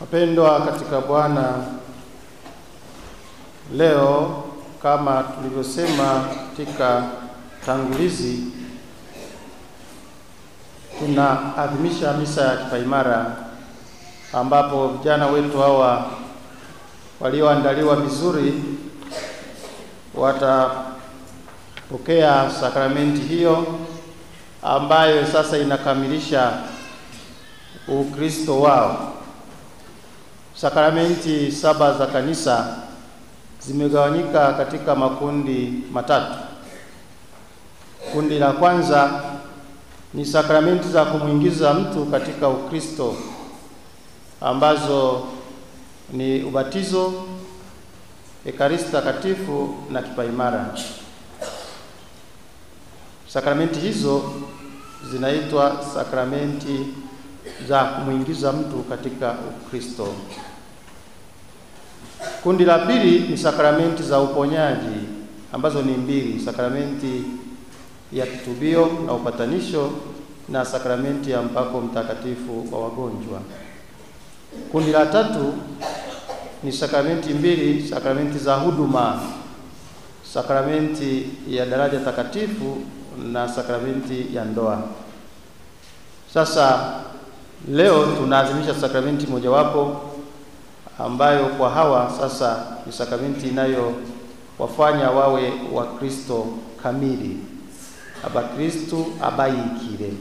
Wapendwa katika Bwana, leo kama tulivyosema katika tangulizi, tunaadhimisha misa ya kipaimara ambapo vijana wetu hawa walioandaliwa vizuri watapokea sakramenti hiyo ambayo sasa inakamilisha Ukristo wao. Sakramenti saba za kanisa zimegawanyika katika makundi matatu. Kundi la kwanza ni sakramenti za kumwingiza mtu katika Ukristo ambazo ni ubatizo, Ekaristi Takatifu na kipaimara. Sakramenti hizo zinaitwa sakramenti za kumwingiza mtu katika Ukristo. Kundi la pili ni sakramenti za uponyaji ambazo ni mbili, sakramenti ya kitubio na upatanisho na sakramenti ya mpako mtakatifu wa wagonjwa. Kundi la tatu ni sakramenti mbili, sakramenti za huduma, sakramenti ya daraja takatifu na sakramenti ya ndoa. Sasa leo tunaadhimisha sakramenti mojawapo ambayo kwa hawa sasa ni sakramenti inayowafanya wawe Wakristo kamili, abakristu abayikire,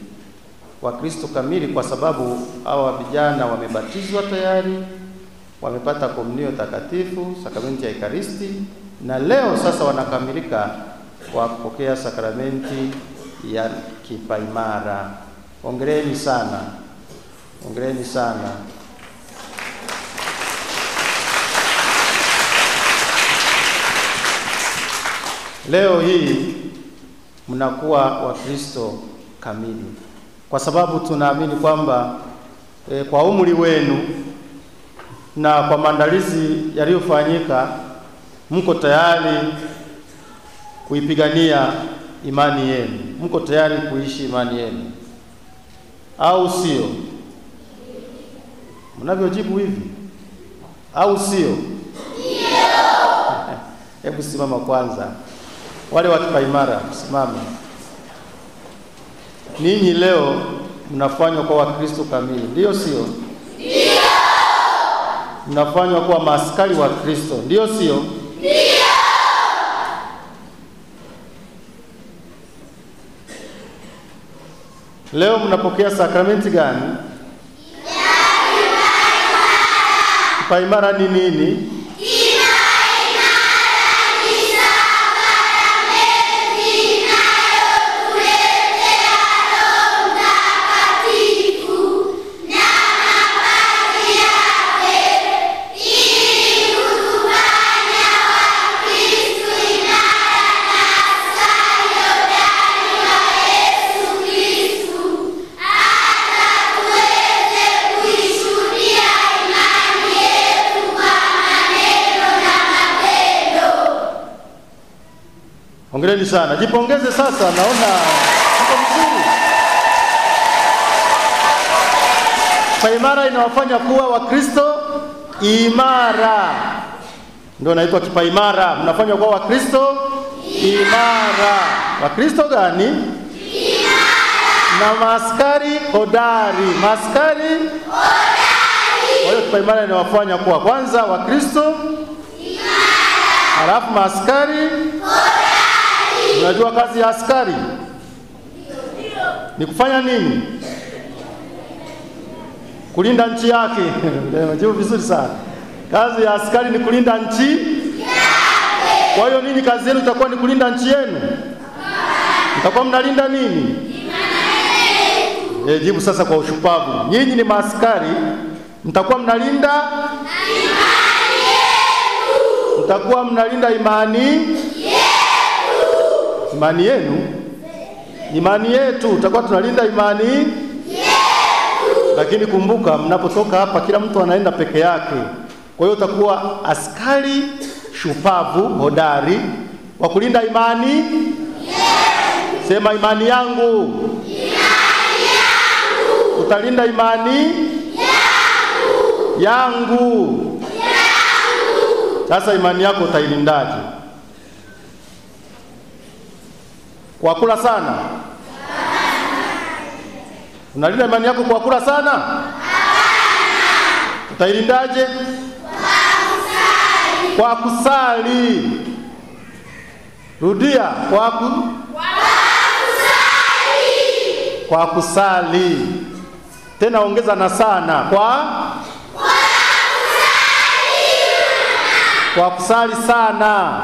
Wakristo kamili, kwa sababu hawa vijana wamebatizwa tayari, wamepata komunio takatifu, sakramenti ya Ekaristi, na leo sasa wanakamilika kwa kupokea sakramenti ya kipaimara. Hongereni sana, hongereni sana. Leo hii mnakuwa Wakristo kamili kwa sababu tunaamini kwamba e, kwa umri wenu na kwa maandalizi yaliyofanyika mko tayari kuipigania imani yenu, mko tayari kuishi imani yenu, au sio? Mnavyojibu hivi, au sio? Hebu simama kwanza, wale wa kipaimara msimame. Ninyi leo mnafanywa kwa Wakristo kamili, ndiyo sio? Ndio. Mnafanywa kuwa maaskari wa Kristo, ndiyo sio? Leo mnapokea sakramenti gani? Kipaimara ni nini? Hongereni sana, jipongeze sasa, naona mko vizuri. Kipaimara inawafanya kuwa Wakristo imara, ndio naitwa kipaimara. Mnafanywa kuwa Wakristo imara. Wakristo gani? Imara. Na maaskari hodari, maaskari hodari. Kwa hiyo kipaimara inawafanya kuwa kwanza Wakristo imara, halafu maaskari hodari. Unajua kazi ya askari ni kufanya nini? Kulinda nchi yake. Majibu vizuri sana. Kazi ya askari ni kulinda nchi yake. Kwa hiyo nini kazi yenu itakuwa ni kulinda nchi yenu? Mtakuwa mnalinda nini? E, jibu sasa kwa ushupavu. Nyinyi ni maaskari, mtakuwa mnalinda. Mtakuwa mnalinda imani imani yenu, imani yetu, tutakuwa tunalinda imani yetu. Lakini kumbuka, mnapotoka hapa, kila mtu anaenda peke yake. Kwa hiyo utakuwa askari shupavu hodari wa kulinda imani yetu. Sema imani yangu, imani yangu. Utalinda imani yangu yangu. Sasa imani yako utailindaje? Kwa kula sana? Unalinda imani yako kwa kula sana? Utailindaje? Kwa kusali. Rudia, kwa ku... kwa kusali. Tena ongeza na sana kwa kwa kusali sana.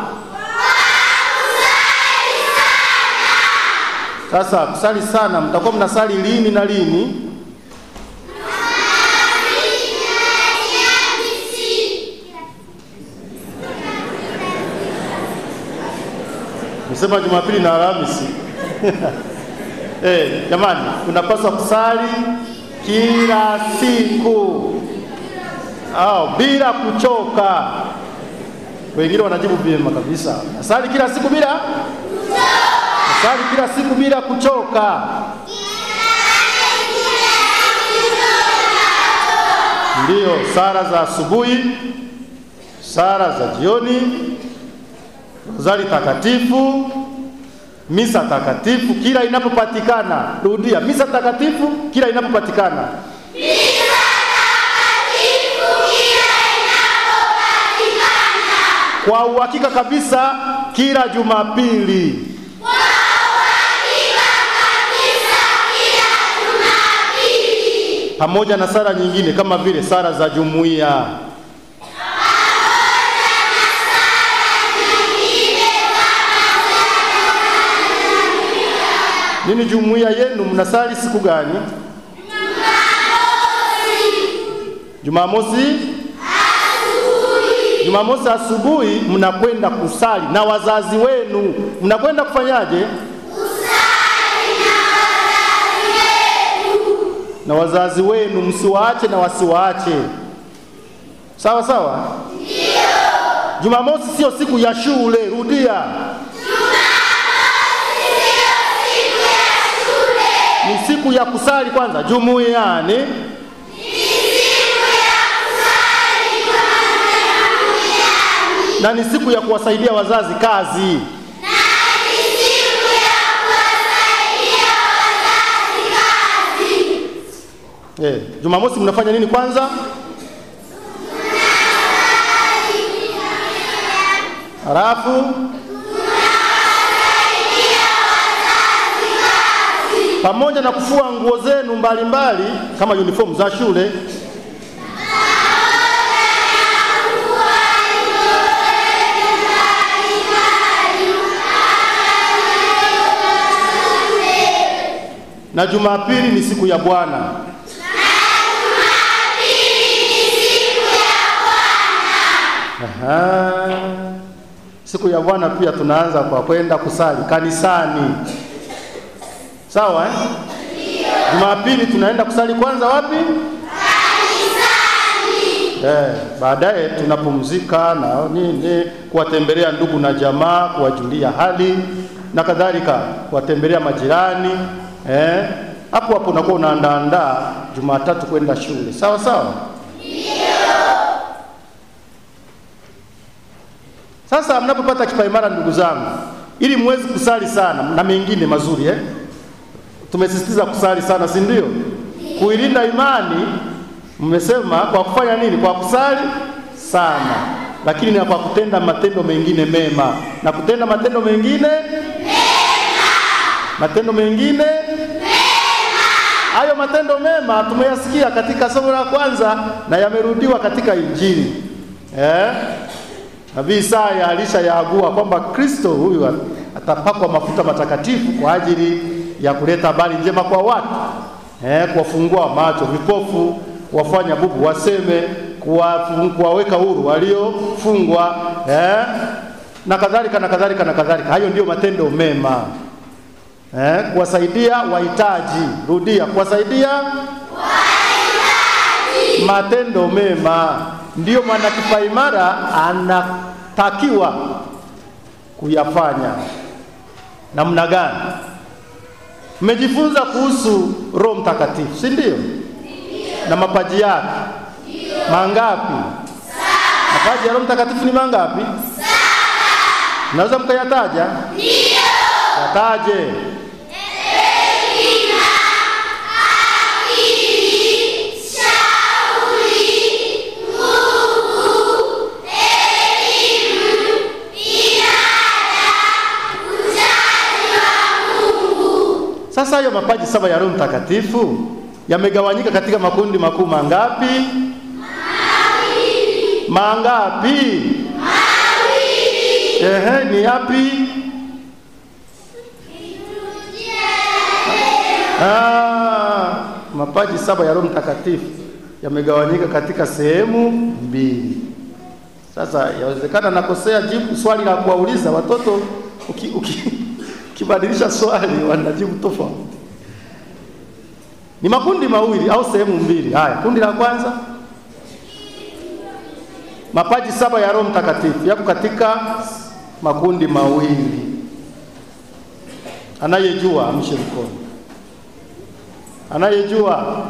Sasa kusali sana, mtakuwa mnasali lini na lini? Sema Jumapili na Alhamisi. Eh, jamani, unapaswa kusali kila siku au bila kuchoka. Wengine wanajibu vyema kabisa, nasali kila siku bila nasali kila siku bila kuchoka. Ndiyo, sala za asubuhi, sala za jioni, rozari takatifu, misa takatifu kila inapopatikana. Rudia, misa takatifu kila inapopatikana. Kwa uhakika kabisa kila Jumapili. Pamoja na sala nyingine kama vile sala za jumuiya. Nini jumuiya yenu mnasali siku gani? Jumamosi Jumamosi asubuhi mnakwenda kusali na wazazi wenu. Mnakwenda kufanyaje? Na wazazi wenu, msiwaache na wasiwaache. Sawa sawa. Ndio. Jumamosi sio siku ya shule. Rudia, ni siku ya kusali kwanza jumuiani. na ni siku ya kuwasaidia wazazi kazi. Eh, Jumamosi mnafanya nini kwanza? Halafu pamoja na kufua nguo zenu mbalimbali kama uniform za shule na Jumapili ni siku ya Bwana. Aha. Siku ya Bwana pia tunaanza kwa kwenda kusali kanisani, sawa eh? Jumapili tunaenda kusali kwanza wapi? Eh, baadaye tunapumzika na nini, kuwatembelea ndugu na jamaa, kuwajulia hali na kadhalika, kuwatembelea majirani eh, hapo hapo unakuwa unaandaandaa Jumatatu kwenda shule, sawa sawa. Sasa mnapopata kipaimara, ndugu zangu, ili mwezi kusali sana na mengine mazuri eh? Tumesisitiza kusali sana, si ndio? Kuilinda imani mmesema kwa kufanya nini? Kwa kusali sana, lakini na kwa kutenda matendo mengine mema. Na kutenda matendo mengine mema, matendo mengine hayo matendo mema tumeyasikia katika somo la kwanza na yamerudiwa katika Injili eh? Nabii Isaya alishayaagua kwamba Kristo huyu atapakwa mafuta matakatifu kwa ajili ya kuleta habari njema kwa watu eh, kuwafungua macho vipofu, kuwafanya bubu waseme, kuwaweka huru waliofungwa eh, na kadhalika na kadhalika na kadhalika. Hayo ndiyo matendo mema eh, kuwasaidia wahitaji. Rudia, kuwasaidia wahitaji, matendo mema ndiyo mwana kipaimara anatakiwa kuyafanya. Namna gani? Mmejifunza kuhusu Roho Mtakatifu, si ndio? Na mapaji yake Mangapi? Mapaji ya Roho Mtakatifu ni mangapi? Naweza mkayataja? Ndio. Yataje. Sasa hayo mapaji saba ya Roho Mtakatifu yamegawanyika katika makundi makuu mangapi? Mangapi? Ehe, ni yapi? Ah, mapaji saba ya Roho Mtakatifu yamegawanyika katika sehemu mbili. Sasa yawezekana nakosea jibu swali la kuwauliza watoto uki, uki, ukibadilisha swali wanajibu tofauti. Ni makundi mawili au sehemu mbili. Haya, kundi la kwanza, mapaji saba ya Roho Mtakatifu yako katika makundi mawili. Anayejua amshe mkono. Anayejua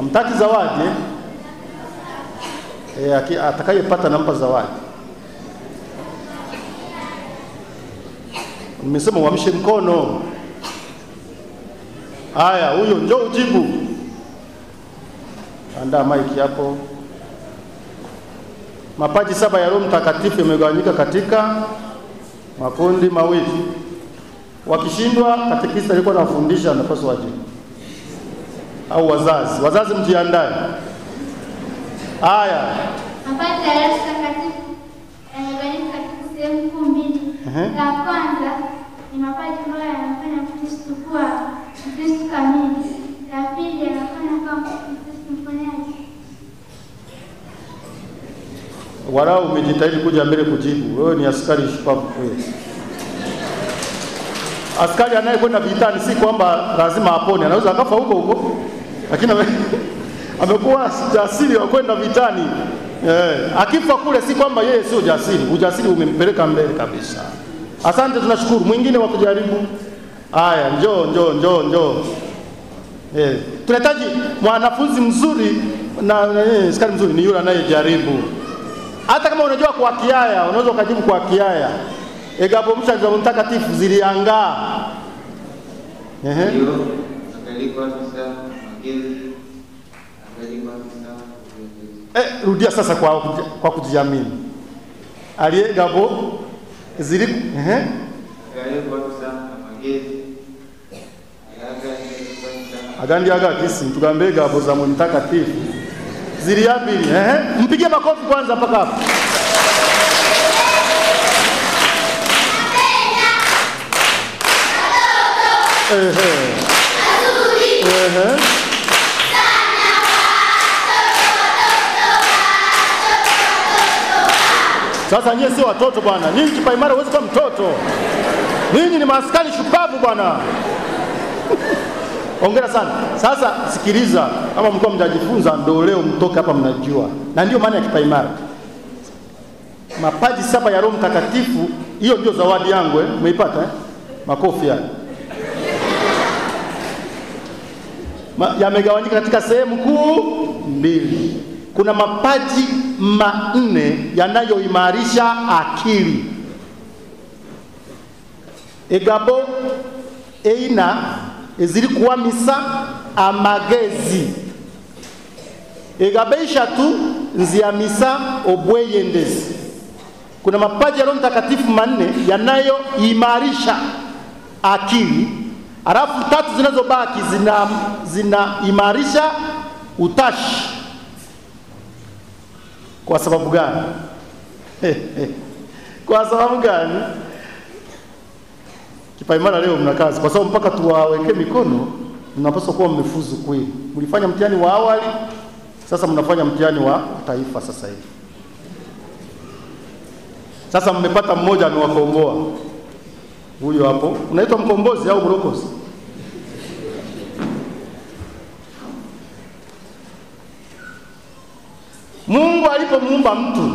Hamtaki zawadi eh? E, atakayepata nampa zawadi. Nimesema uamshe mkono. Haya, huyo ndio ujibu. Andaa maiki hapo. Mapaji saba ya Roho Mtakatifu yamegawanyika katika makundi mawili. Wakishindwa, katekista alikuwa anafundisha, anapaswa wajibu au wazazi. Wazazi mjiandae. Haya, Mapaji ya Roho Mtakatifu yamegawanyika katika sehemu kuu mbili. La kwanza ni mapaji ambayo yanafanya Mkristo kuwa Mkristo kamili. La pili yanafanya kuwa Mkristo mfanyaji. walau umejitahidi kuja mbele kujibu. Wewe ni askari shupavu kweli. Askari anayekwenda vitani si kwamba lazima apone, anaweza akafa huko huko, lakini amekuwa jasiri wa kwenda vitani. Eh, akifa kule si kwamba yeye sio jasiri, ujasiri umempeleka mbele kabisa. Asante, tunashukuru. Mwingine wa kujaribu. Haya, njoo njoo njoo njoo. Eh, tunahitaji mwanafunzi mzuri na eh, mzuri ni yule anayejaribu hata kama unajua kwa kiaya unaweza ukajibu kwa kiaya egabo mshaza mtakatifu ziliangaa ehe Ndio, angaliko eh, rudia sasa kwa kwa kujiamini. Aliye gabo ziri ehe. Afisa agandi aga kisi tugambe gabo za mtakatifu. Ziri abili ehe. Mpigie makofi kwanza mpaka hapo. Ehe. Ehe Sasa nyie sio watoto bwana, nyinyi kipaimara huwezi kuwa mtoto, ninyi ni maaskari shupavu bwana. Ongera sana. Sasa sikiliza, kama mlikuwa mtajifunza, ndio leo mtoke hapa mnajua, na ndio maana ya kipaimara. Mapaji saba ya Roho Mtakatifu, hiyo ndio zawadi yangu eh? Umeipata eh? Makofi haya. Ma- yamegawanyika katika sehemu kuu mbili. Kuna mapaji manne yanayoimarisha akili. egabo eina eziri kuwamisa amagezi egabo ishatu nziyamisa obweyendezi kuna mapaji ya Roho Mtakatifu manne yanayoimarisha akili, alafu tatu zinazobaki zina zinaimarisha utashi. Kwa sababu gani? Kwa sababu gani? Kipaimara leo mna kazi, kwa sababu mpaka tuwaweke mikono, mnapaswa kuwa mmefuzu kweli. Mlifanya mtihani wa awali, sasa mnafanya mtihani wa taifa sasa hivi. Sasa mmepata mmoja amewakomboa, huyo hapo. Unaitwa mkombozi au mrokozi? Mungu alipomuumba mtu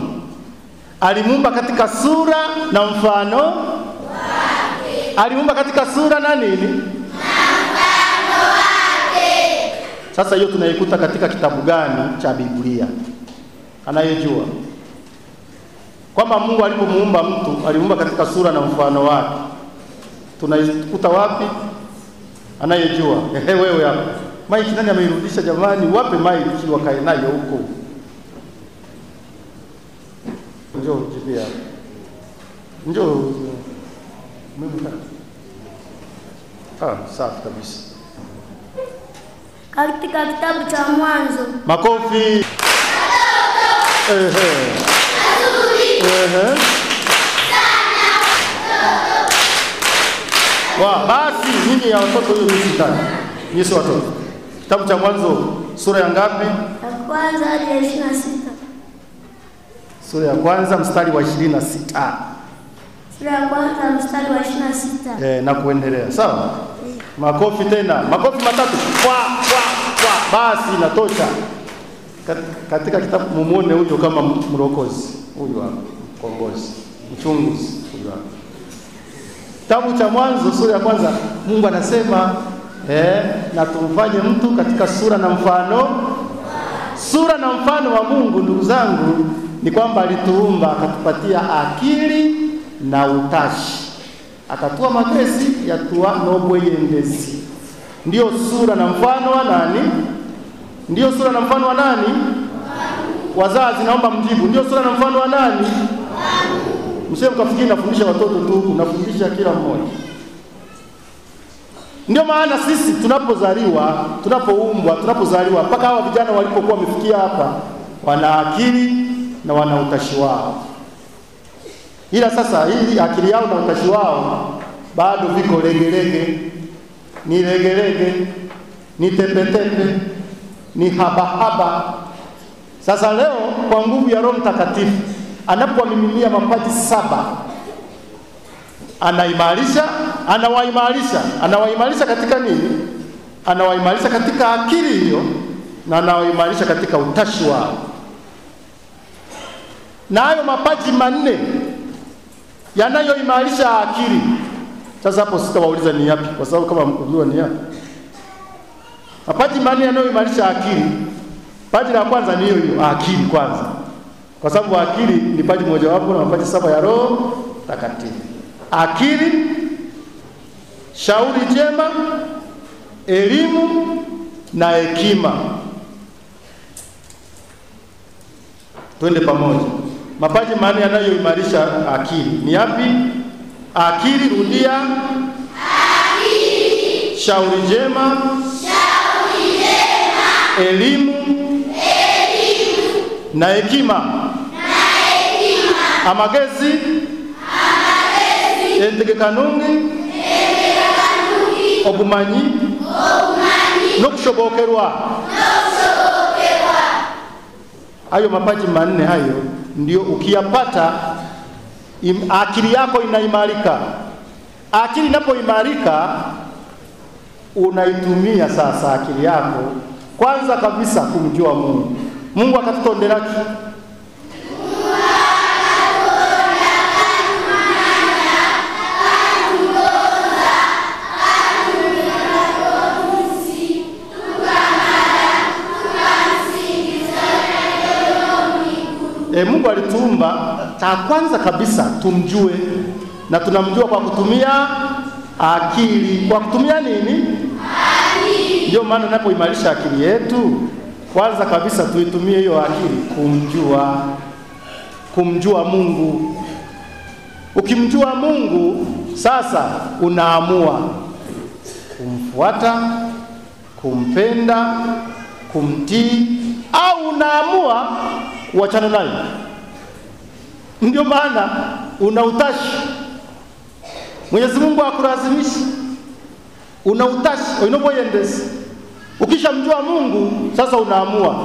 alimuumba katika sura na mfano wake. Alimuumba katika sura na nini? Mfano wake. Sasa hiyo tunaikuta katika kitabu gani cha Biblia? Anayejua kwamba Mungu alipomuumba mtu alimuumba katika sura na mfano wake, tunaikuta wapi? Anayejua ehe, wewe hapa maiki, nani ameirudisha jamani? Wape maiki wakae nayo huko. Njoo jipia, njoo Ah, safi kabisa. Katika kitabu cha Mwanzo Makofi. Ehe. Ehe. Wa, basi nyinyi ya watoto hiyo mimi sitaki. Nyinyi watoto. Kitabu cha Mwanzo sura ya ngapi? ya kwanza hadi ya ishirini na sita Sura ya kwanza mstari wa ishirini na sita sura ya kwanza mstari wa ishirini na sita eh, na kuendelea. Sawa? Makofi tena, makofi matatu. Kwa kwa kwa, basi inatosha. Kat- Katika kitabu mumuone huyo kama mrokozi huyo hapa, mkombozi, mchunguzi huyo hapa. Kitabu cha Mwanzo sura ya kwanza, Mungu anasema eh, na tumfanye mtu katika sura na mfano. Sura na mfano wa Mungu, ndugu zangu, ni kwamba alituumba akatupatia akili na utashi, akatua magezi yatua nobweyendezi. Ndiyo sura na mfano wa nani? Ndiyo sura na mfano wa nani? Wazazi, naomba mjibu. Ndiyo sura na mfano wa nani? Msije mkafikiri nafundisha watoto tu, nafundisha kila mmoja. Ndio maana sisi tunapozaliwa, tunapoumbwa, tunapozaliwa mpaka hawa vijana walipokuwa wamefikia hapa, wana akili na wana utashi wao, ila sasa hii akili yao na utashi wao bado viko legelege, ni legelege, ni tepetepe, ni habahaba. Sasa leo kwa nguvu ya Roho Mtakatifu anapowamiminia mapaji saba anaimarisha, anawaimarisha, anawaimarisha katika nini? Anawaimarisha katika akili hiyo, na anawaimarisha katika utashi wao. Na hayo mapaji manne yanayoimarisha akili. Sasa hapo sitawauliza ni yapi, kwa sababu kama mkujua ni yapi. Mapaji manne yanayoimarisha akili, paji la kwanza ni hiyo hiyo akili kwanza, kwa sababu akili ni paji mojawapo na mapaji saba ya Roho Takatifu akili, shauri jema, elimu na hekima. Twende pamoja. Mapaji manne yanayoimarisha akili ni yapi? Akili, rudia. Akili. Shauri jema. Shauri jema. Elimu. Elimu. Na hekima. Na hekima. Amagezi Amagezi. entegekanungi obumanyi Obumanyi. nokushobokerwa Nokushobokerwa. Ayo mapaji manne hayo ndio ukiyapata im, akili yako inaimarika. Akili inapoimarika unaitumia sasa akili yako kwanza kabisa kumjua mungu. Mungu akatutonderaki Alituumba cha kwanza kabisa tumjue, na tunamjua kwa kutumia akili. Kwa kutumia nini? Akili. Ndio maana unapoimarisha akili yetu, kwanza kabisa tuitumie hiyo akili kumjua, kumjua Mungu. Ukimjua Mungu sasa, unaamua kumfuata, kumpenda, kumtii au unaamua kuachana naye. Ndio maana una utashi. Mwenyezi Mungu akulazimishi, una utashi oinoboyendesi. Ukishamjua Mungu sasa unaamua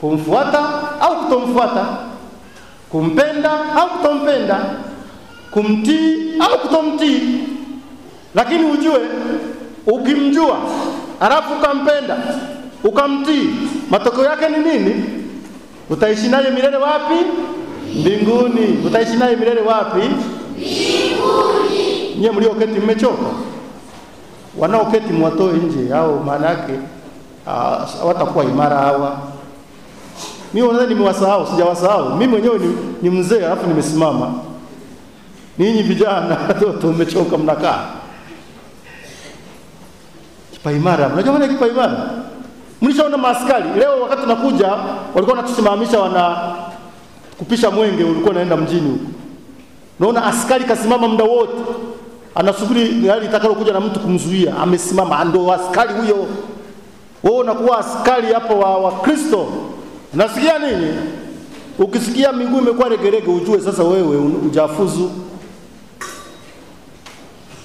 kumfuata au kutomfuata, kumpenda au kutompenda, kumtii au kutomtii. Lakini ujue ukimjua halafu ukampenda ukamtii, matokeo yake ni nini? Utaishi naye milele wapi? Mbinguni. Utaishi naye milele wapi? Mbinguni. Nyie mlioketi mmechoka? Wanaoketi mwatoe nje, au maana yake ah, hawatakuwa imara hawa. Mimi nadhani nimewasahau, sijawasahau. Mimi mwenyewe ni, ni mzee alafu nimesimama. Ninyi vijana watoto mmechoka, mnakaa kipaimara. Unajua maana kipaimara? Mlishaona maaskari leo, wakati nakuja walikuwa wanatusimamisha, wana kupisha mwenge, ulikuwa unaenda mjini huko. Naona askari kasimama muda wote, anasubiri gari itakalokuja na mtu kumzuia, amesimama. Ndo askari huyo. Wewe unakuwa askari hapo wa, wa Kristo. Unasikia nini? Ukisikia miguu imekuwa regerege, ujue sasa wewe hujafuzu.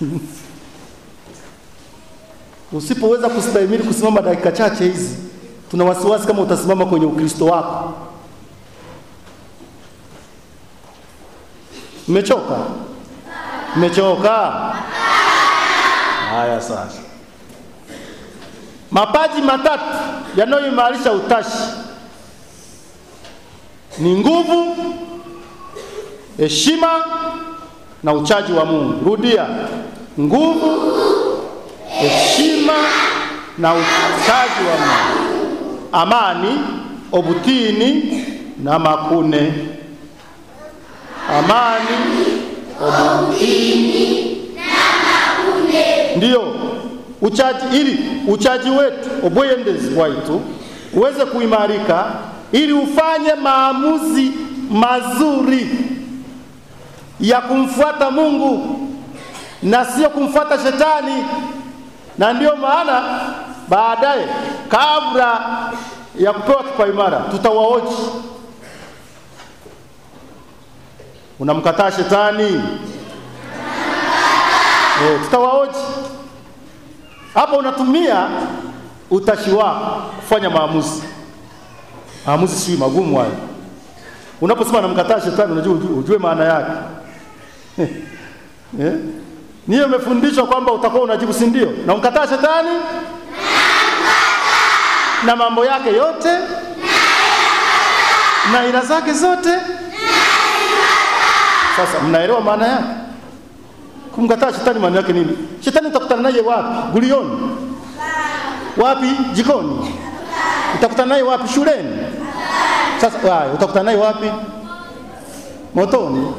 Usipoweza kustahimili kusimama dakika chache hizi, tuna wasiwasi kama utasimama kwenye Ukristo wako. Mmechoka? Mmechoka? Haya sasa. Mapaji matatu yanayoimarisha utashi ni nguvu, heshima na uchaji wa Mungu. Rudia. Nguvu, heshima na uchaji wa Mungu. Amani, obutini na makune. Amani, obutini na makune. ndiyo uchaji, ili uchaji wetu obweyendezi bwaitu uweze kuimarika, ili ufanye maamuzi mazuri ya kumfuata Mungu na sio kumfuata shetani. Na ndiyo maana baadaye, kabla ya kupewa kipaimara, tutawaoji unamkataa shetani Eh, tutawaoji hapo. Unatumia utashi wako kufanya maamuzi. Maamuzi si magumu hayo. Unaposema namkataa shetani, unajua ujue maana yake eh? Niye umefundishwa kwamba utakuwa unajibu, si ndio? Na umkataa shetani na mambo yake yote na ila zake zote. Sasa mnaelewa maana yake? Kumkataa shetani maana yake nini? Shetani utakutana naye wapi? Gulioni? Wapi? Jikoni? Utakutana naye wapi? Shuleni? Sasa haya, utakutana naye wapi? Motoni?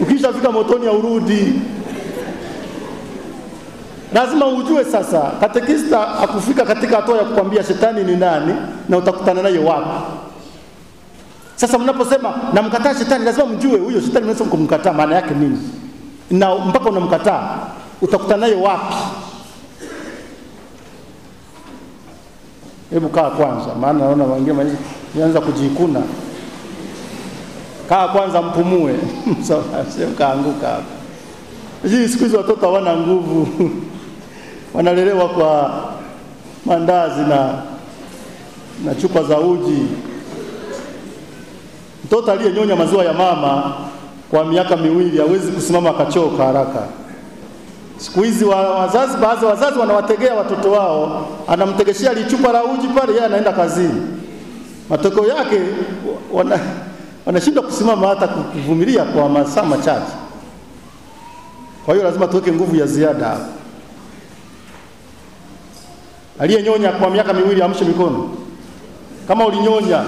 Ukishafika motoni haurudi. Lazima ujue sasa, katekista akufika katika hatua ya kukwambia shetani ni nani na utakutana naye wapi. Sasa mnaposema namkataa shetani, lazima mjue huyo shetani unaweza kumkataa maana yake nini, na mpaka unamkataa utakutana naye wapi? Hebu kaa kwanza, maana naona wengine nianza kujikuna. Kaa kwanza, mpumue sio kaanguka hapo. Hii siku hizi watoto hawana nguvu wanalelewa kwa mandazi na, na chupa za uji. Mtoto aliyenyonya maziwa ya mama kwa miaka miwili hawezi kusimama akachoka haraka. Siku hizi wa, wazazi, baadhi ya wazazi wanawategea watoto wao, anamtegeshea lichupa la uji pale, yeye anaenda kazini. Matokeo yake wana, wanashindwa kusimama hata kuvumilia kwa masaa machache. Kwa hiyo lazima tuweke nguvu ya ziada. Aliyenyonya kwa miaka miwili amshe mikono. Kama ulinyonya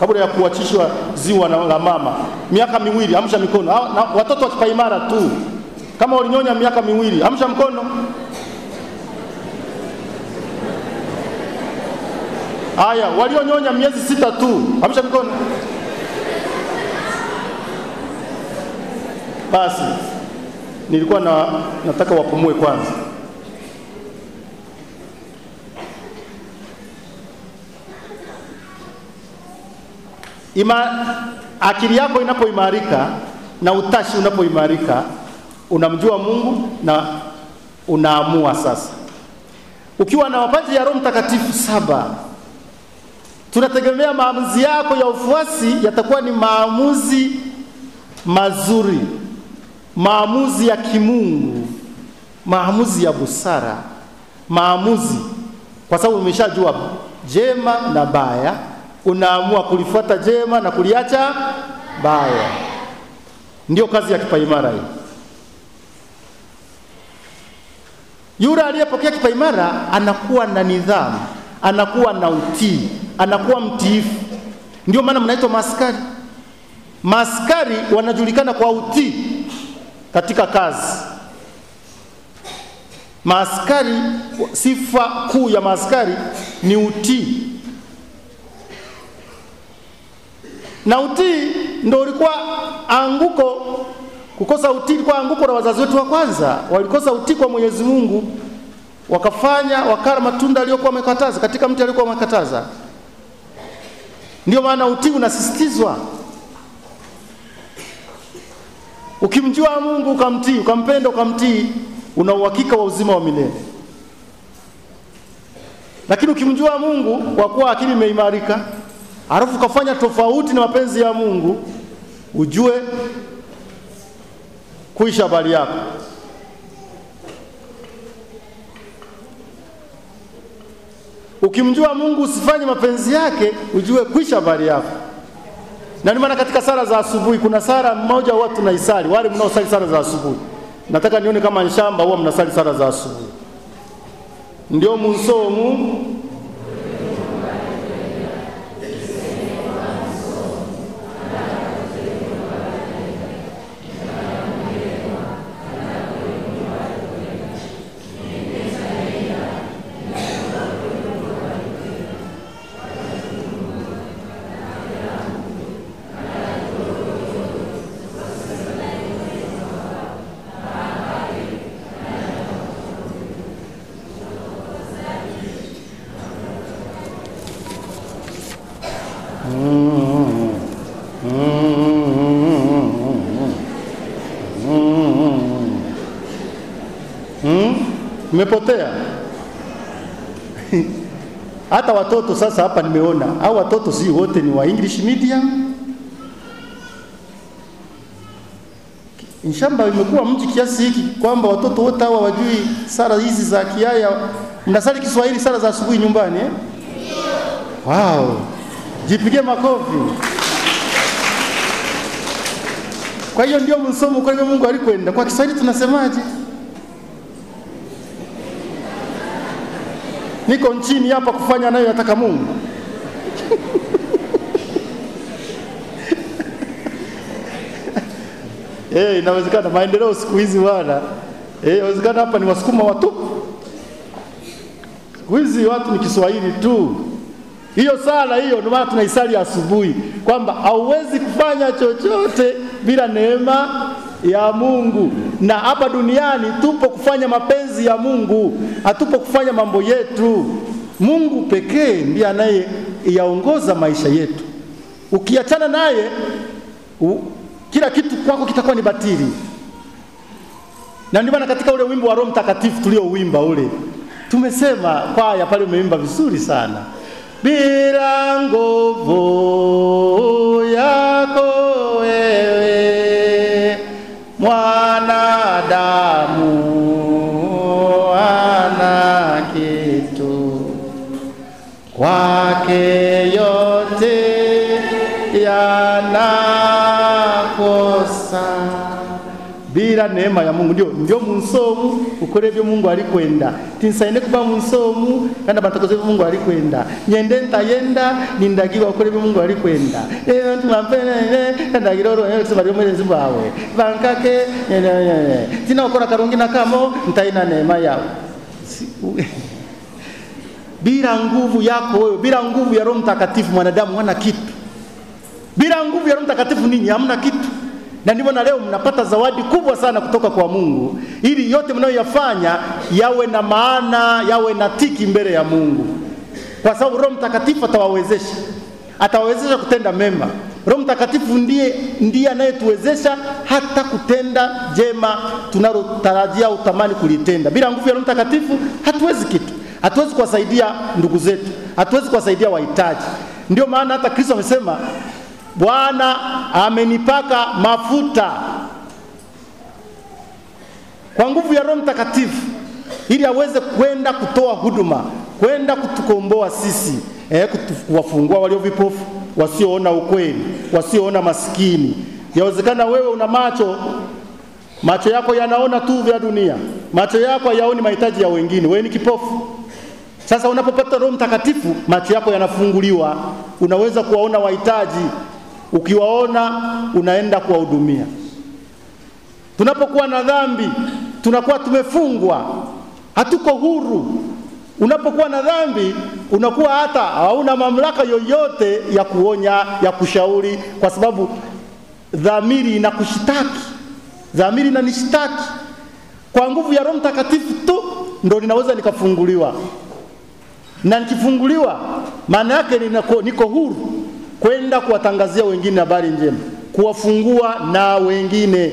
kabla ya kuachishwa ziwa na la mama miaka miwili, amsha mikono. Na watoto wa kipaimara tu, kama ulinyonya miaka miwili, amsha mkono. Haya, walionyonya miezi sita tu, amsha mikono. Basi nilikuwa na, nataka wapumue kwanza. Ima, akili yako inapoimarika na utashi unapoimarika, unamjua Mungu na unaamua sasa. Ukiwa na mapaji ya Roho Mtakatifu saba, tunategemea maamuzi yako ya ufuasi yatakuwa ni maamuzi mazuri, maamuzi ya kimungu, maamuzi ya busara, maamuzi kwa sababu umeshajua jema na baya unaamua kulifuata jema na kuliacha baya. Ndiyo kazi ya kipaimara hii. Yule aliyepokea kipaimara anakuwa na nidhamu, anakuwa na utii, anakuwa mtiifu. Ndio maana mnaitwa maaskari. Maaskari wanajulikana kwa utii katika kazi. Maaskari, sifa kuu ya maaskari ni utii, na utii ndo ulikuwa anguko. Kukosa utii ilikuwa anguko la wazazi wetu wa kwanza, walikosa utii kwa Mwenyezi Mungu, wakafanya wakala matunda aliyokuwa amekataza katika mti aliyokuwa amekataza. Ndio maana utii unasisitizwa. Ukimjua Mungu ukamtii, ukampenda, ukamtii, una uhakika wa uzima wa milele. Lakini ukimjua Mungu kwa kuwa akili imeimarika, alafu ukafanya tofauti na mapenzi ya Mungu, ujue kuisha habari yako. Ukimjua Mungu usifanye mapenzi yake, ujue kuisha habari yako. Na ndio maana katika sala za asubuhi kuna sala mmoja huwa tunaisali, wale mnaosali sala za asubuhi, nataka nione kama nshamba huwa mnasali sala za asubuhi, ndio munsomu Mmepotea hata watoto sasa. Hapa nimeona au watoto si wote ni wa English medium. Nshamba imekuwa mji kiasi hiki kwamba watoto wote hawa wajui sala hizi za Kiaya. Mnasali Kiswahili sala za asubuhi nyumbani eh? Wow, jipige makofi. Kwa hiyo ndio msomo kwa hivyo Mungu alikwenda. Kwa Kiswahili tunasemaje? Niko nchini hapa kufanya nayo yataka Mungu. Eh, inawezekana maendeleo siku hizi wala Eh, inawezekana hapa ni wasukuma watu. Siku hizi watu ni Kiswahili tu. Hiyo sala hiyo ndio maana tunaisali asubuhi kwamba hauwezi kufanya chochote bila neema ya Mungu. Na hapa duniani tupo kufanya mapenzi ya Mungu, hatupo kufanya mambo yetu. Mungu pekee ndiye anayeyaongoza maisha yetu. Ukiachana naye, kila kitu kwako kitakuwa ni batili. Na ndio maana katika ule wimbo wa Roho Mtakatifu tuliouimba ule, tumesema kwaya pale, umeimba vizuri sana bila nguvu yako Bila neema ya Mungu ndio ndio munsomu ukore byo Mungu alikwenda. Tinsaine kuba munsomu kandi abatakoze byo Mungu alikwenda. Nyende ntayenda nindagiwa ukore byo Mungu alikwenda. Eh tumapene ndagira ro eh mu mwezi bawe bankake tina ukora karungi na kamo ntaina neema yao. Bila nguvu yako wewe bila nguvu ya Roho Mtakatifu mwanadamu hana kitu. Bila nguvu ya Roho Mtakatifu ninyi hamna kitu na ndivyo na leo mnapata zawadi kubwa sana kutoka kwa Mungu, ili yote mnayoyafanya yawe na maana, yawe na tiki mbele ya Mungu, kwa sababu Roho Mtakatifu atawawezesha, atawawezesha kutenda mema. Roho Mtakatifu ndiye ndiye anayetuwezesha hata kutenda jema tunalotarajia utamani tamani kulitenda. Bila nguvu ya Roho Mtakatifu hatuwezi kitu, hatuwezi kuwasaidia ndugu zetu, hatuwezi kuwasaidia wahitaji. Ndio maana hata Kristo amesema Bwana amenipaka mafuta kwa nguvu ya Roho Mtakatifu ili aweze kwenda kutoa huduma, kwenda kutukomboa sisi, eh, kuwafungua walio vipofu, wasioona ukweli, wasioona maskini. Yawezekana wewe una macho, macho yako yanaona tu vya dunia, macho yako hayaoni mahitaji ya wengine, wewe ni kipofu. Sasa unapopata Roho Mtakatifu, macho yako yanafunguliwa, unaweza kuwaona wahitaji, ukiwaona unaenda kuwahudumia. Tunapokuwa na dhambi, tunakuwa tumefungwa, hatuko huru. Unapokuwa na dhambi, unakuwa hata hauna mamlaka yoyote ya kuonya, ya kushauri, kwa sababu dhamiri inakushitaki, dhamiri inanishtaki. Kwa nguvu ya Roho Mtakatifu tu ndo ninaweza nikafunguliwa, na nikifunguliwa, maana yake niko huru kwenda kuwatangazia wengine habari njema, kuwafungua na wengine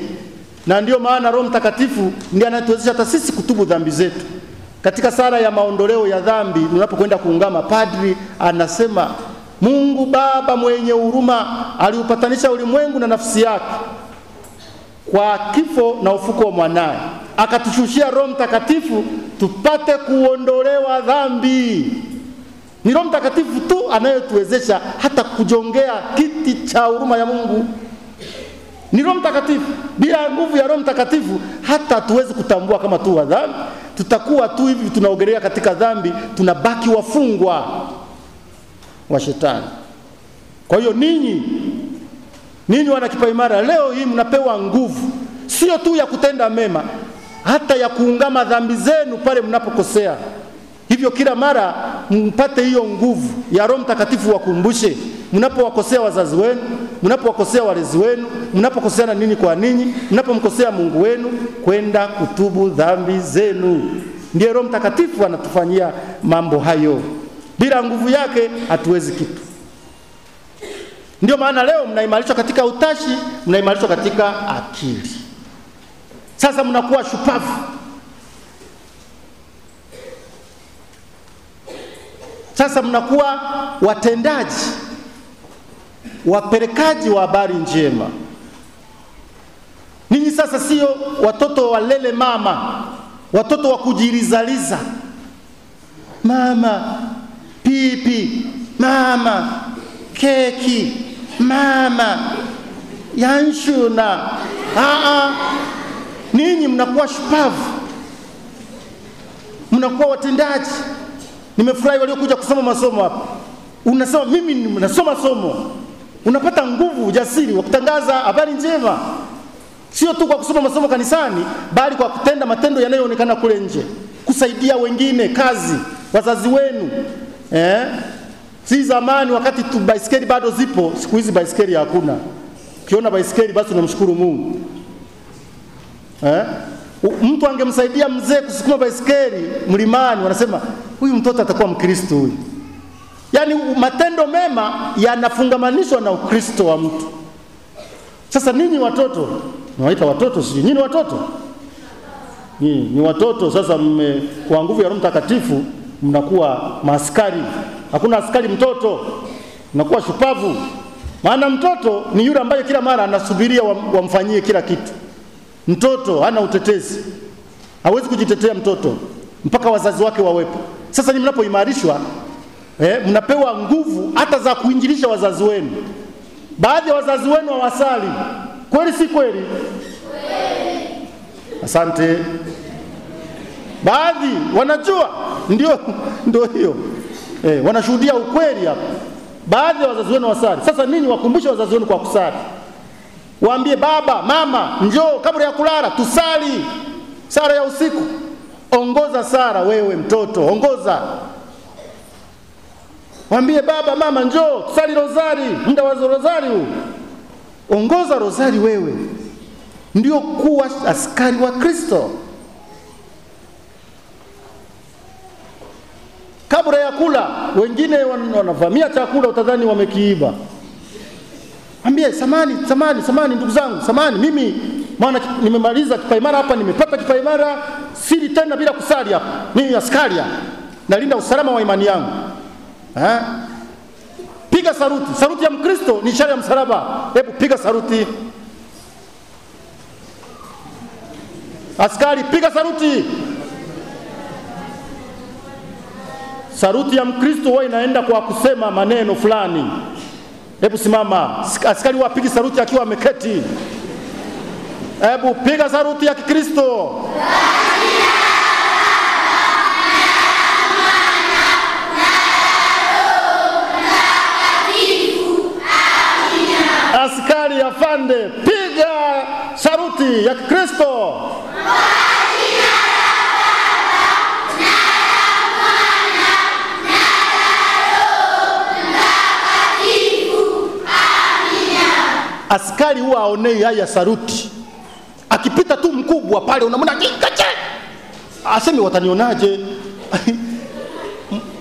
na ndiyo maana Roho Mtakatifu ndiye anatuwezesha hata sisi kutubu dhambi zetu. Katika sala ya maondoleo ya dhambi, unapokwenda kuungama, padri anasema Mungu Baba mwenye huruma aliupatanisha ulimwengu na nafsi yake kwa kifo na ufuko wa mwanaye, akatushushia Roho Mtakatifu tupate kuondolewa dhambi. Ni Roho Mtakatifu tu anayetuwezesha hata kujongea kiti cha huruma ya Mungu ni Roho Mtakatifu. Bila nguvu ya Roho Mtakatifu hata hatuwezi kutambua kama tu wa dhambi, tutakuwa tu hivi tunaogelea katika dhambi, tunabaki wafungwa wa shetani. Kwa hiyo ninyi, ninyi wana kipaimara, leo hii mnapewa nguvu sio tu ya kutenda mema, hata ya kuungama dhambi zenu pale mnapokosea. Hivyo kila mara mpate hiyo nguvu ya Roho Mtakatifu, wakumbushe mnapowakosea wazazi wenu, mnapowakosea walezi wenu, mnapokoseana nini kwa ninyi, mnapomkosea Mungu wenu, kwenda kutubu dhambi zenu. Ndiye Roho Mtakatifu anatufanyia mambo hayo. Bila nguvu yake hatuwezi kitu. Ndio maana leo mnaimarishwa katika utashi, mnaimarishwa katika akili. Sasa mnakuwa shupavu. Sasa mnakuwa watendaji, wapelekaji wa habari njema. Ninyi sasa sio watoto walele mama, watoto wa kujirizaliza, mama pipi, mama keki, mama yanshuna. Aa, ninyi mnakuwa shupavu, mnakuwa watendaji. Nimefurahi waliokuja kusoma masomo hapa. Unasema mimi nasoma somo, unapata nguvu, ujasiri wa kutangaza habari njema, sio tu kwa kusoma masomo kanisani, bali kwa kutenda matendo yanayoonekana kule nje, kusaidia wengine kazi, wazazi wenu eh? Si zamani wakati tu baisikeli bado zipo, siku hizi baisikeli hakuna. Ukiona baisikeli basi unamshukuru Mungu eh? Mtu angemsaidia mzee kusukuma baisikeli mlimani, wanasema huyu mtoto atakuwa Mkristo huyu. Yaani matendo mema yanafungamanishwa na Ukristo wa mtu. Sasa ninyi watoto, nawaita watoto, sijui nyinyi watoto, ni, ni watoto. Sasa mme, kwa nguvu ya Roho Mtakatifu mnakuwa maaskari. Hakuna askari mtoto, mnakuwa shupavu. Maana mtoto ni yule ambaye kila mara anasubiria wamfanyie kila kitu. Mtoto hana utetezi, hawezi kujitetea mtoto mpaka wazazi wake wawepo. Sasa ni mnapoimarishwa eh, mnapewa nguvu hata za kuinjilisha wazazi wenu. Baadhi ya wazazi wenu hawasali, kweli si kweli? Asante. Baadhi wanajua, ndio ndio hiyo eh, wanashuhudia ukweli hapa. Baadhi ya wazazi wenu wasali. Sasa ninyi wakumbushe wazazi wenu kwa kusali, waambie baba, mama, njoo kabla ya kulala tusali sala ya usiku. Ongoza sala wewe mtoto, ongoza. Waambie baba, mama, njoo tusali rozari, muda wa rozari huu. Ongoza rozari wewe, ndio kuwa askari wa Kristo. Kabla ya kula, wengine wanavamia chakula, utadhani wamekiiba. Ambie samani, samani, samani ndugu zangu, samani, mimi maana nimemaliza kipaimara hapa, nimepata kipaimara, sili tena bila kusali hapa. Mimi askari hapa, nalinda usalama wa imani yangu. Ha? Piga saruti. Saruti ya Mkristo ni ishara ya msalaba. Hebu piga saruti. Askari, piga saruti. Saruti ya Mkristo huwa inaenda kwa kusema maneno fulani. Hebu simama, askari wapigi saruti akiwa ameketi. Hebu piga saruti ya Kikristo. Askari afande, piga saruti ya Kikristo. Askari huwa aonei haya saruti, akipita tu mkubwa pale unamwona kikache, aseme watanionaje?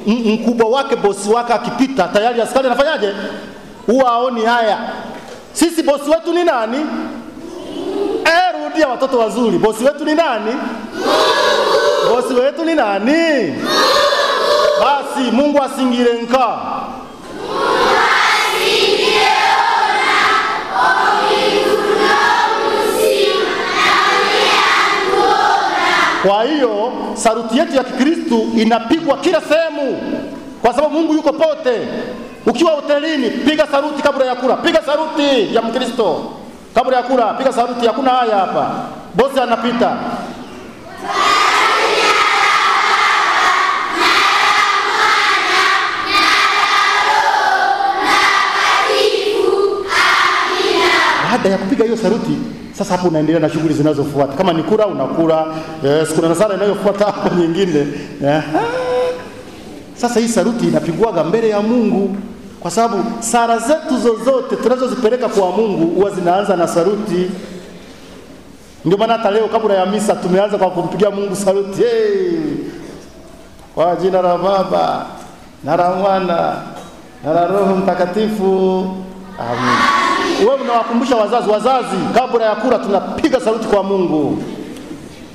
Mkubwa wake bosi wake akipita tayari askari anafanyaje? Huwa aoni haya. Sisi bosi wetu ni nani? Eh, rudia watoto wazuri, bosi wetu ni nani? Bosi wetu ni nani? Basi Mungu asingire nka Kwa hiyo saruti yetu ya Kikristu inapigwa kila sehemu, kwa sababu Mungu yuko pote. Ukiwa hotelini, piga saruti kabla ya kula, piga saruti ya Mkristo kabla ya kula, piga saruti. Hakuna haya hapa, bosi anapita. Baada ya kupiga hiyo saruti, sasa hapo unaendelea na shughuli zinazofuata. Kama ni kula, unakula. Yes, kuna nasara inayofuata hapo nyingine. yeah. Sasa hii saruti inapigwaga mbele ya Mungu, kwa sababu sala zetu zozote tunazozipeleka kwa Mungu huwa zinaanza na saruti. Ndio maana hata leo kabla ya misa tumeanza kwa kumpigia Mungu saruti. Hey! Kwa jina la Baba na la Mwana na la Roho Mtakatifu. Amen. Wewe unawakumbusha wazazi, wazazi, kabla ya kula tunapiga saluti kwa Mungu.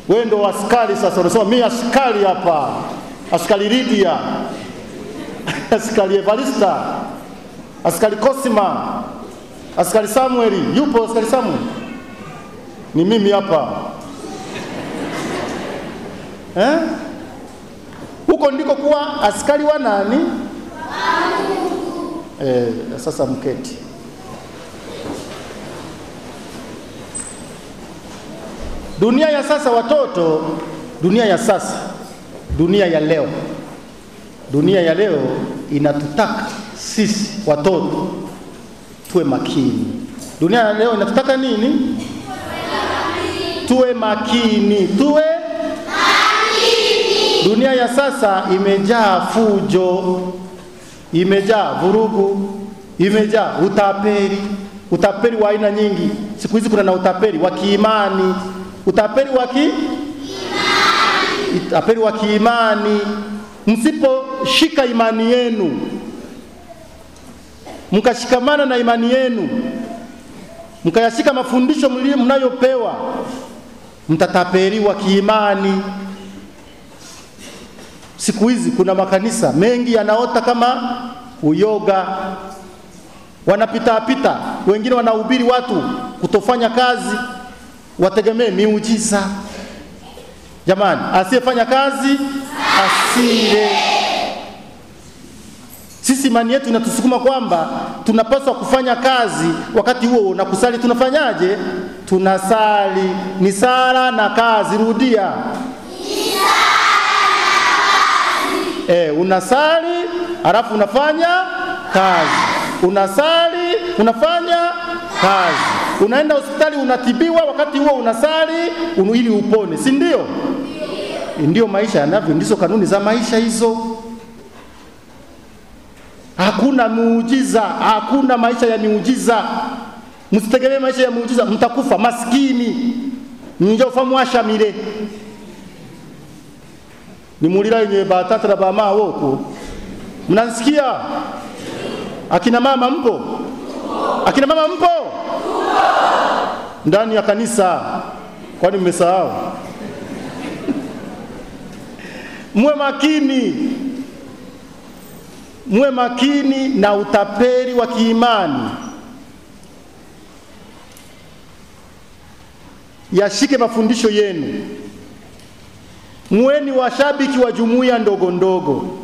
Wewe ndo askari sasa, unasema mimi askari hapa, askari Lydia, askari Evarista, askari Cosima, askari Samueli. Yupo askari Samuel? Ni mimi hapa eh? Huko ndiko kuwa askari wa nani? Eh, sasa mketi. Dunia ya sasa watoto, dunia ya sasa, dunia ya leo, dunia ya leo inatutaka sisi watoto tuwe makini. Dunia ya leo inatutaka nini? Tuwe makini, tuwe makini. Dunia ya sasa imejaa fujo, imejaa vurugu, imejaa utapeli, utapeli wa aina nyingi. Siku hizi kuna na utapeli wa kiimani, utapeli wa ki utapeli wa kiimani. Msiposhika imani yenu, mkashikamana na imani yenu, mkayashika mafundisho mnayopewa, mtatapeliwa kiimani. Siku hizi kuna makanisa mengi yanaota kama uyoga, wanapitapita, wengine wanahubiri watu kutofanya kazi, wategemee miujiza. Jamani, asiyefanya kazi asile. Sisi imani yetu inatusukuma kwamba tunapaswa kufanya kazi, wakati huo na kusali tunafanyaje? Tunasali. Ni sala na kazi. Rudia. E, unasali halafu unafanya kazi, unasali unafanya kazi, unaenda hospitali unatibiwa, wakati huo unasali ili upone, si ndio? Ndio maisha yanavyo, ndizo kanuni za maisha hizo. Hakuna muujiza, hakuna maisha ya miujiza. Msitegemee maisha ya muujiza, mtakufa maskini njofa mwashamile nimulira yenye batata na bama woko mnansikia akina mama mpo akina mama mpo? Ndani ya kanisa. Kwani mmesahau? Muwe makini. Muwe makini na utaperi wa kiimani. Yashike mafundisho yenu. Mweni washabiki wa jumuiya ndogo ndogo.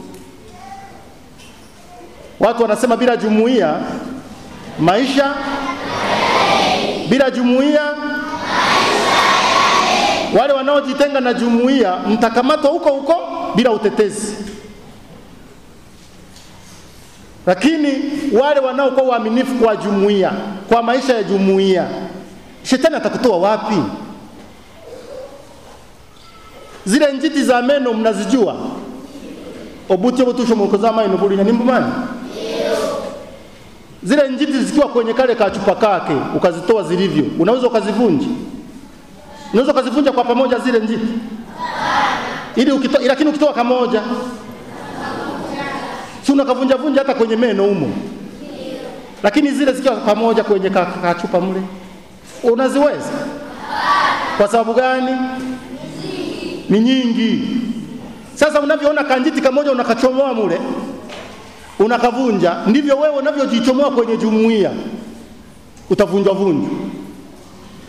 Watu wanasema bila jumuiya maisha bila jumuiya. Wale wanaojitenga na jumuiya mtakamatwa huko huko bila utetezi, lakini wale wanaokuwa waaminifu kwa jumuiya, kwa maisha ya jumuiya, shetani atakutoa wapi? Zile njiti za meno mnazijua? obuti butusho na nimbu mani zile njiti zikiwa kwenye kale kachupa kake ukazitoa zilivyo, unaweza ukazivunja, unaweza ukazivunja kwa pamoja zile njiti ili ukito, lakini ukitoa kamoja si unakavunja vunja hata kwenye meno humo, lakini zile zikiwa pamoja kwenye ka- kachupa mle unaziweza. Kwa sababu gani? Ni nyingi. Sasa unavyoona kanjiti kamoja unakachomoa mule unakavunja, ndivyo wewe unavyojichomoa kwenye jumuiya, utavunjwa vunjwa,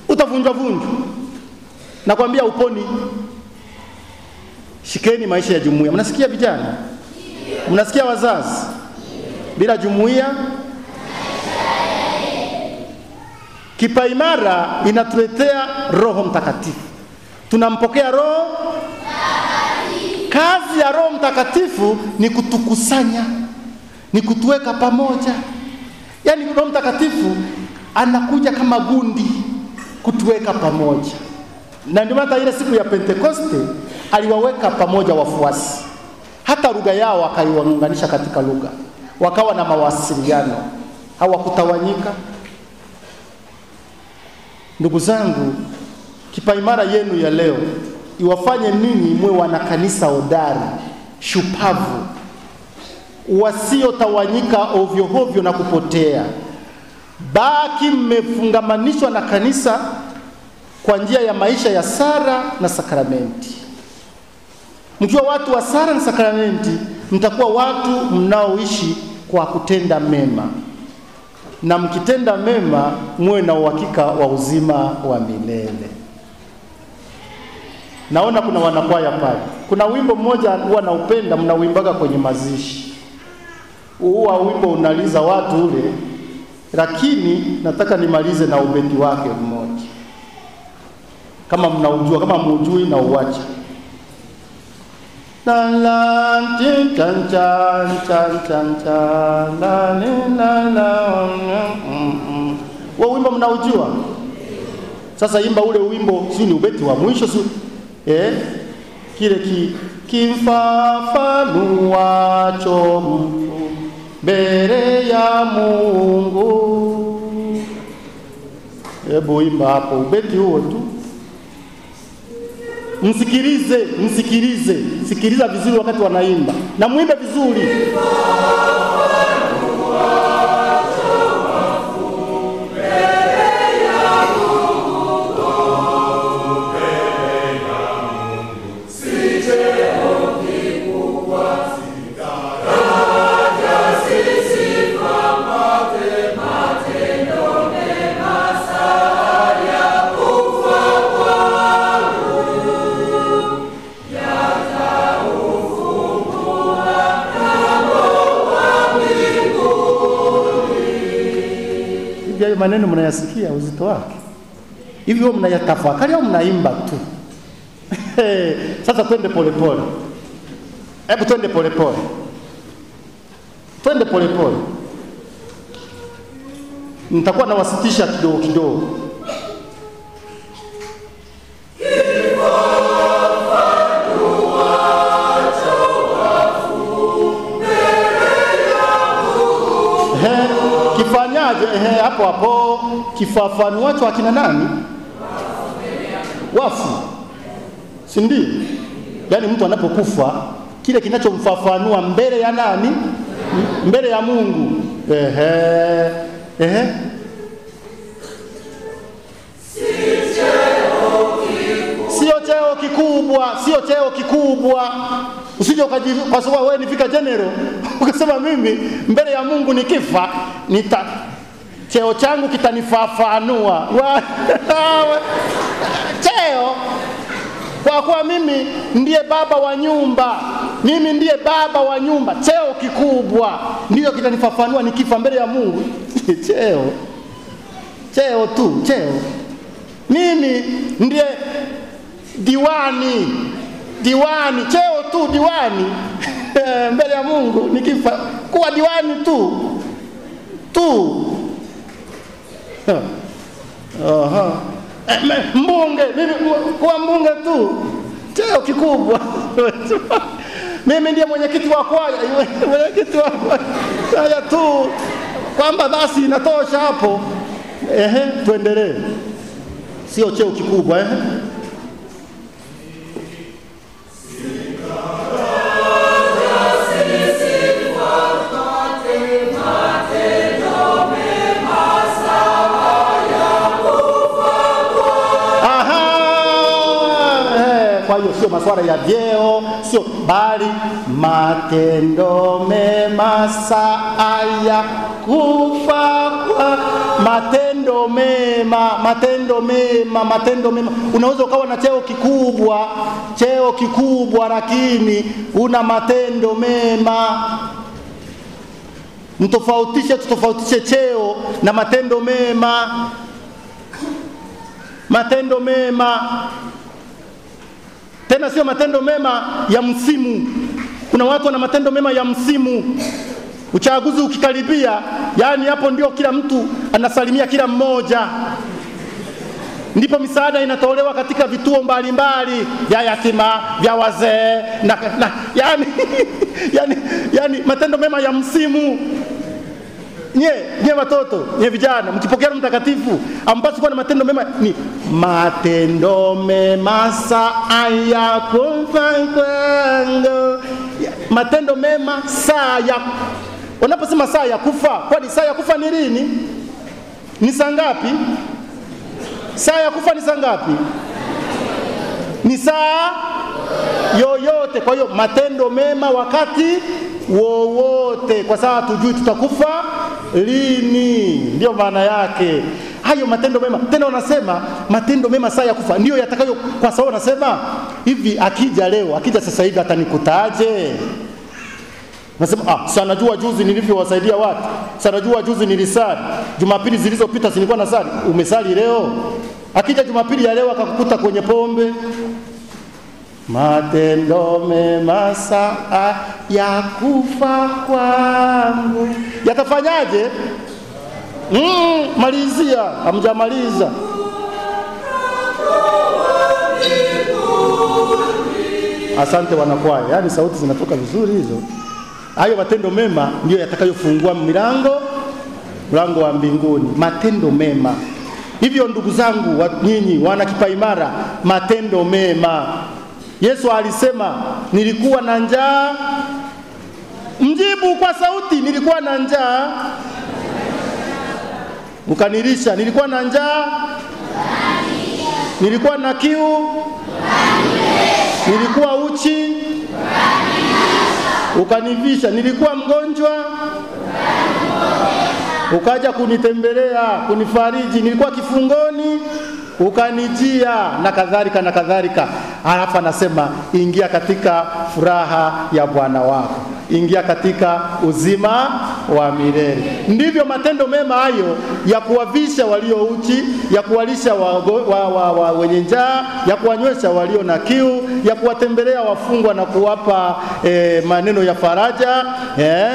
utavunjwa vunjwa. Nakwambia uponi. Shikeni maisha ya jumuiya. Mnasikia vijana? Mnasikia wazazi? Bila jumuiya Kipaimara inatuletea Roho Mtakatifu, tunampokea Roho Kazi ya Roho Mtakatifu ni kutukusanya, ni kutuweka pamoja. Yaani Roho Mtakatifu anakuja kama gundi kutuweka pamoja, na ndio maana ile siku ya Pentekoste aliwaweka pamoja wafuasi, hata lugha yao akaiwaunganisha katika lugha, wakawa na mawasiliano, hawakutawanyika. Ndugu zangu, kipaimara yenu ya leo iwafanye ninyi mwe wana kanisa hodari, shupavu, wasiotawanyika ovyo ovyo na kupotea. Baki mmefungamanishwa na kanisa kwa njia ya maisha ya sara na sakramenti. Mkiwa watu wa sara na sakramenti, mtakuwa watu mnaoishi kwa kutenda mema, na mkitenda mema muwe na uhakika wa uzima wa milele. Naona kuna wanakwaya pale. Kuna wimbo mmoja huwa naupenda, mnauimbaga kwenye mazishi. Huwa wimbo unaliza watu ule, lakini nataka nimalize na ubeti wake mmoja, kama mnaujua. Kama mujui na uwache la mm, mm. Wa wimbo mnaujua? Sasa imba ule wimbo, si ni ubeti wa mwisho si eh, kile ki kimfafanuacho mtu mbele ya Mungu. Hebu imba hapo ubeti huo tu, msikilize, msikilize, sikiliza vizuri wakati wanaimba na muimbe vizuri. Maneno mnayasikia uzito wake? Huwa mnayatafakari au mnaimba tu? Sasa twende polepole, hebu twende polepole, twende polepole. Nitakuwa nawasitisha kidogo kidogo. Hapo hapo kifafanuacho akina nani? Wafu, si ndio? Yaani mtu anapokufa kile kinachomfafanua mbele ya nani? Mbele ya Mungu. Ehe, ehe. Sio cheo kikubwa, sio cheo kikubwa. Usije ukaji kwa sababu wewe nifika general ukasema mimi mbele ya Mungu nikifa nita cheo changu kitanifafanua. Cheo kwa kuwa mimi ndiye baba wa nyumba, mimi ndiye baba wa nyumba, cheo kikubwa. ndiyo kitanifafanua nikifa mbele ya Mungu. cheo cheo tu, cheo. Mimi ndiye diwani, diwani, cheo tu, diwani mbele ya Mungu nikifa, kuwa diwani tu tu. Aha. Eh, Mbunge, mimi kwa mbunge tu, cheo kikubwa. mimi ndiye mwenyekiti wa kwaya, mwenyekiti wa kwaya tu, kwamba basi inatosha hapo. Ehe, tuendelee, sio cheo kikubwa ehe. Sio masuala ya vyeo, sio bali matendo mema saa ya kufa kwa matendo mema, matendo mema, matendo mema. Unaweza ukawa na cheo kikubwa, cheo kikubwa, lakini una matendo mema. Mtofautishe, tutofautishe cheo na matendo mema matendo mema, tena sio matendo mema ya msimu. Kuna watu wana matendo mema ya msimu. Uchaguzi ukikaribia, yaani hapo ndio kila mtu anasalimia kila mmoja, ndipo misaada inatolewa katika vituo mbalimbali vya yatima, vya wazee na, na yani, yani, yani matendo mema ya msimu nye nye watoto nye vijana mkipokea Roho Mtakatifu ampasi kuwa na matendo mema ni matendo mema saa ya kufa kwangu. Matendo mema saa ya unaposema saa ya kufa kwani saa ya kufa ni lini? Ni saa ngapi? Saa ya kufa ni saa ngapi? Ni saa yoyote. Kwa hiyo matendo mema wakati wowote kwa sababu tujui tutakufa lini ndio maana yake hayo matendo mema tena wanasema matendo mema saa ya kufa ndio yatakayo kwa sababu wanasema hivi akija leo akija sasa hivi atanikutaje Nasema ah, si anajua juzi nilivyowasaidia watu. Si anajua juzi nilisali. Jumapili zilizopita silikuwa na sali. Umesali leo? Akija Jumapili ya leo akakukuta kwenye pombe. Matendo mema saa ya kufa kwangu yatafanyaje? Mm, malizia, hamjamaliza. Asante wanakwaya, yaani sauti zinatoka vizuri hizo. Hayo matendo mema ndiyo yatakayofungua milango mlango wa mbinguni. Matendo mema. Hivyo ndugu zangu nyinyi wana kipaimara, matendo mema. Yesu alisema nilikuwa na njaa, mjibu kwa sauti, nilikuwa na njaa ukanilisha. Nilikuwa na njaa, nilikuwa na kiu, nilikuwa uchi, ukanivisha. Nilikuwa mgonjwa, ukaja kunitembelea, kunifariji. Nilikuwa kifungoni, ukanijia, na kadhalika na kadhalika. Halafu anasema ingia katika furaha ya Bwana wako, ingia katika uzima wa milele. Ndivyo matendo mema hayo ya kuwavisha walio uchi, ya kuwalisha wa, wa, wa, wa, wenye njaa, ya kuwanywesha walio na kiu, ya kuwatembelea wafungwa na kuwapa eh, maneno ya faraja eh,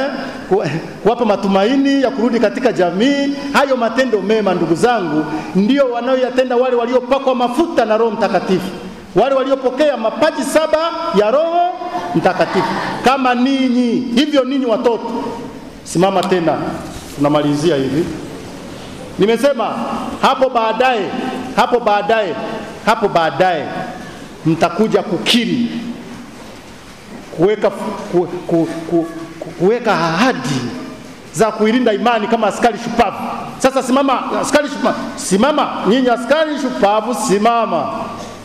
kuwapa matumaini ya kurudi katika jamii. Hayo matendo mema, ndugu zangu, ndio wanayoyatenda wale waliopakwa mafuta na Roho Mtakatifu wale waliopokea mapaji saba ya Roho Mtakatifu kama ninyi. Hivyo ninyi watoto, simama tena, tunamalizia hivi. Nimesema hapo baadaye, hapo baadaye, hapo baadaye mtakuja kukiri, kuweka ku, ku, ku, ku, kuweka ahadi za kuilinda imani kama askari shupavu. Sasa simama, askari shupavu, simama nyinyi askari shupavu, simama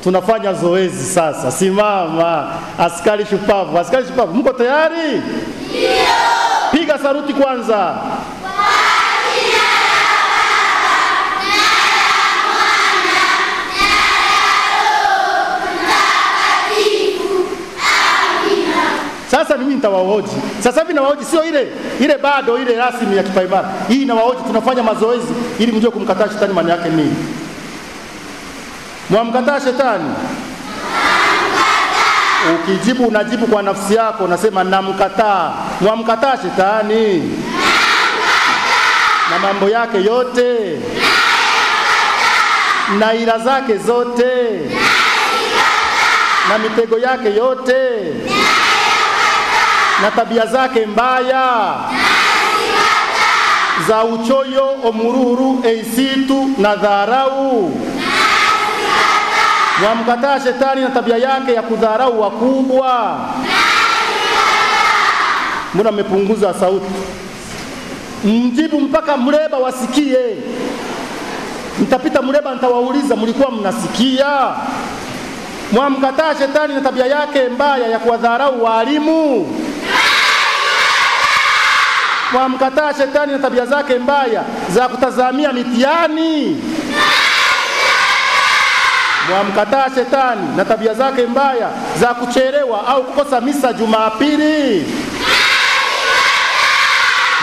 tunafanya zoezi sasa. Simama askari shupavu, askari shupavu, mko tayari? Ndio. Piga saruti kwanza. Sasa mimi nitawaoji. Sasa hivi nawaoji, sio ile ile bado ile rasmi ya kipaimara. Hii nawaoji, tunafanya mazoezi ili mjue kumkataa shetani maana yake nini. Mwamkataa shetani? Ukijibu unajibu kwa nafsi yako, unasema namkataa. Mwamkataa shetani na mambo yake yote na ila zake zote na mitego yake yote na tabia zake mbaya za uchoyo, omururu, eisitu na dharau. Mwamkataa shetani na tabia yake ya kudharau wakubwa. Mbona mmepunguza sauti? Mjibu mpaka mreba wasikie. Mtapita mreba, nitawauliza mlikuwa mnasikia? Mwamkataa shetani na tabia yake mbaya ya kuwadharau walimu. Mwamkataa shetani na tabia zake mbaya za kutazamia mitihani. Mwamkataa shetani na tabia zake mbaya za kuchelewa au kukosa misa Jumapili.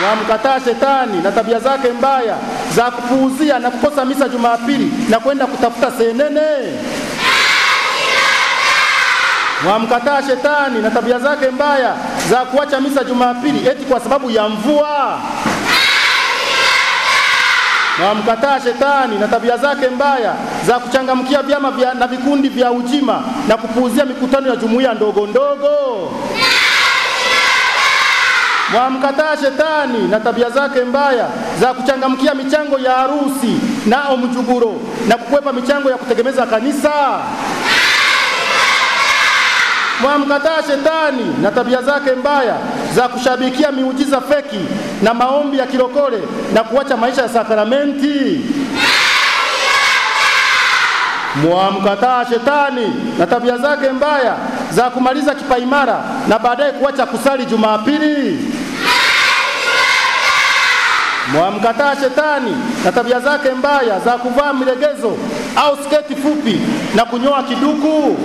Mwamkataa shetani na tabia zake mbaya za kupuuzia na kukosa misa Jumapili na kwenda kutafuta senene. Mwamkataa shetani na tabia zake mbaya za kuacha misa Jumapili eti kwa sababu ya mvua. Mwamkataa shetani na tabia zake mbaya za kuchangamkia vyama vya, na vikundi vya ujima na kupuuzia mikutano ya jumuiya ndogo ndogo. Mwamkataa shetani na tabia zake mbaya za kuchangamkia michango ya harusi na omjuguro na kukwepa michango ya kutegemeza kanisa. Mwamkataa shetani na tabia zake mbaya za kushabikia miujiza feki na maombi ya kilokole na kuacha maisha ya sakramenti. Mwamkataa shetani na tabia zake mbaya za kumaliza kipaimara na baadaye kuacha kusali Jumapili. Mwamkataa shetani na tabia zake mbaya za kuvaa milegezo au sketi fupi na kunyoa kiduku.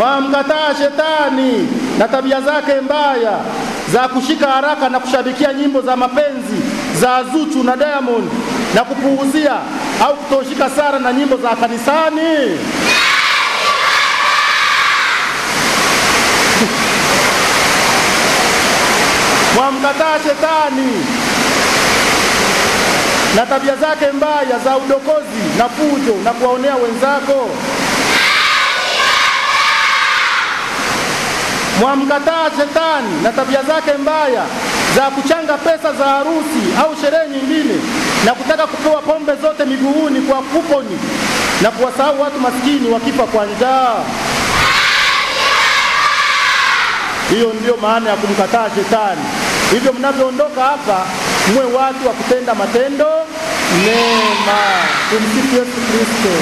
Mwamkataa shetani na tabia zake mbaya za kushika haraka na kushabikia nyimbo za mapenzi za Zuchu na Diamond na kupuuzia au kutoshika sara na nyimbo za kanisani. Mwamkataa shetani na tabia zake mbaya za udokozi na fujo na kuwaonea wenzako. Mwamkataa shetani na tabia zake mbaya za kuchanga pesa za harusi au sherehe nyingine na kutaka kupewa pombe zote miguuni kwa kuponi na kuwasahau watu maskini wakifa kwa njaa. Hiyo ndiyo maana ya kumkataa shetani. Hivyo mnavyoondoka hapa, mwe watu wa kutenda matendo mema. Tumsifu Yesu Kristo.